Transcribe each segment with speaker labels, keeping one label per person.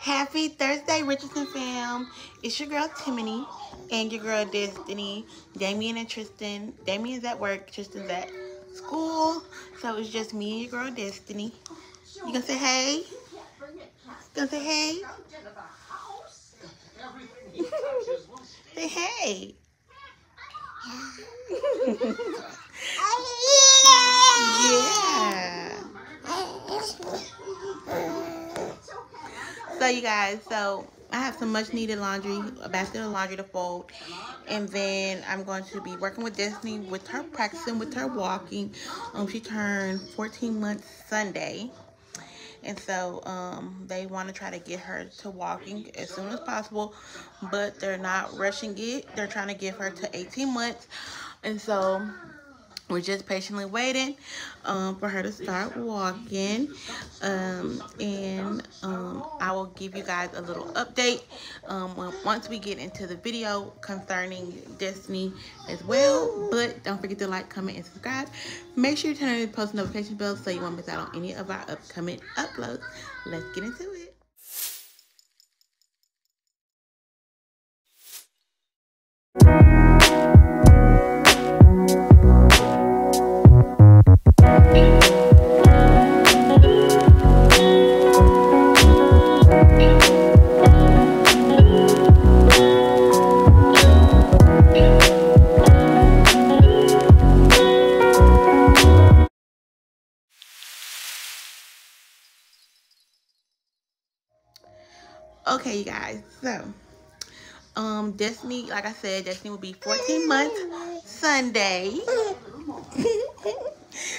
Speaker 1: Happy Thursday, Richardson fam. It's your girl Timiney and your girl Destinee. Damien and Tristan. Damien's at work, Tristan's at school. So it's just me and your girl Destinee. You gonna say hey? You gonna say hey? say hey. yeah. So you guys, so I have some much needed laundry, a basket of laundry to fold. And then I'm going to be working with Destinee with her practicing with her walking. Um, she turned 14 months Sunday. And so um, they want to try to get her to walking as soon as possible. But they're not rushing it. They're trying to get her to 18 months. And so we're just patiently waiting um, for her to start walking um, and um, I will give you guys a little update um, once we get into the video concerning Destinee as well. But don't forget to like comment and subscribe. Make sure you turn on the post notification bell so you won't miss out on any of our upcoming uploads. Let's get into it Okay, you guys. So, um, Destinee, like I said, Destinee will be 14 months Sunday.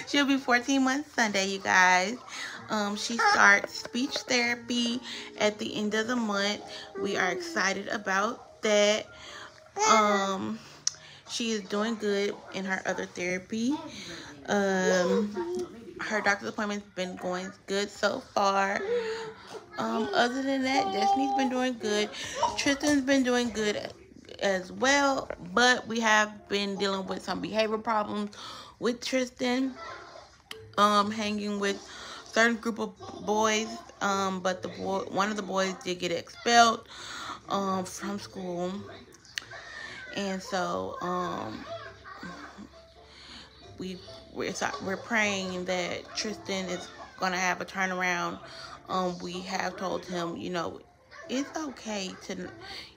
Speaker 1: She'll be 14 months Sunday, you guys. Um, she starts speech therapy at the end of the month. We are excited about that. Um, she is doing good in her other therapy. Um, her doctor's appointment's been going good so far. Um, other than that, Destinee's been doing good. Tristan's been doing good as well, but we have been dealing with some behavior problems with Tristan. Um, hanging with certain group of boys, um, but the boy, one of the boys did get expelled um, from school, and so um, we we're, we're praying that Tristan is gonna have a turnaround um, we have told him, you know, it's okay to,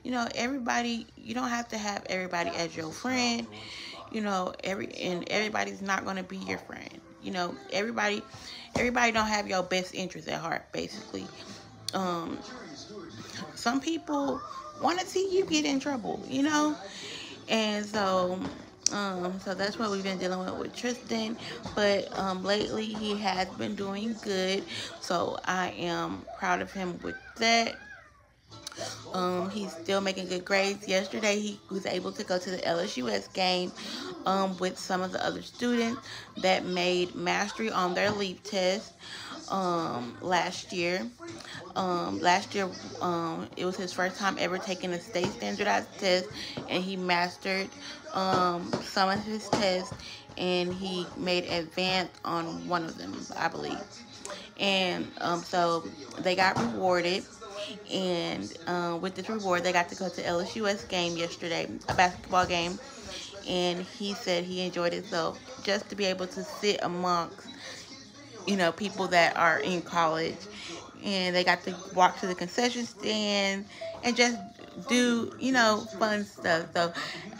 Speaker 1: you know, everybody, you don't have to have everybody as your friend, you know, every, and everybody's not going to be your friend. You know, everybody, everybody don't have your best interest at heart, basically. Um, some people want to see you get in trouble, you know, and so um, so that's what we've been dealing with with Tristan. But um, lately he has been doing good. So I am proud of him with that. Um, he's still making good grades. Yesterday he was able to go to the LSUS game um, with some of the other students that made mastery on their LEAP test um, last year. Um, last year, um, it was his first time ever taking a state standardized test, and he mastered um, some of his tests, and he made advance on one of them, I believe. And um, so they got rewarded, and uh, with this reward, they got to go to LSUS game yesterday, a basketball game, and he said he enjoyed it so just to be able to sit amongst you know, people that are in college. And they got to walk to the concession stand and just do, you know, fun stuff. So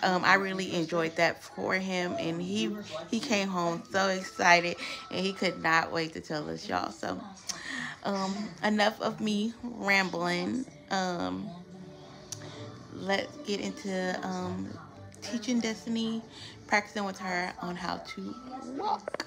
Speaker 1: um, I really enjoyed that for him. And he, he came home so excited and he could not wait to tell us, y'all. So um, enough of me rambling. Um, let's get into um, teaching Destinee, practicing with her on how to walk.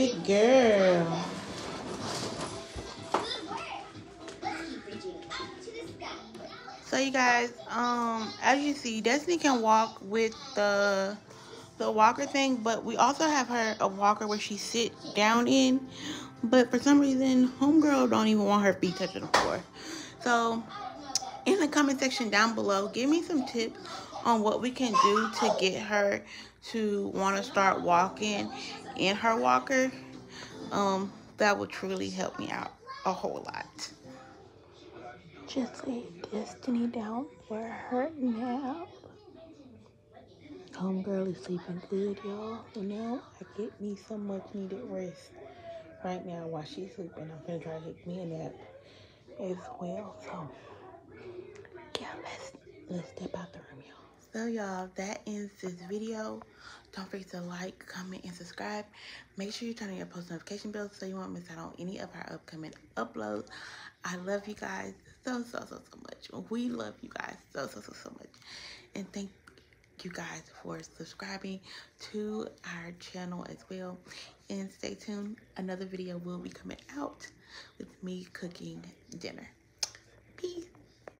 Speaker 2: the sky.
Speaker 1: So you guys, um, as you see, Destinee can walk with the the walker thing, but we also have her a walker where she sit down in. But for some reason, homegirl don't even want her feet touching the floor. So in the comment section down below, give me some tips on what we can do to get her to want to start walking in her walker. Um, that would truly help me out a whole lot. Just lay Destinee down for her nap. Homegirl is sleeping good, y'all. And now I get me some much needed rest. Right now, while she's sleeping, I'm gonna try to take me a nap as well. So, yeah, let's let's step out the room. So, y'all, that ends this video. Don't forget to like, comment, and subscribe. Make sure you turn on your post notification bell so you won't miss out on any of our upcoming uploads. I love you guys so, so, so, so much. We love you guys so, so, so, so much. And thank you guys for subscribing to our channel as well. And stay tuned. Another video will be coming out with me cooking dinner.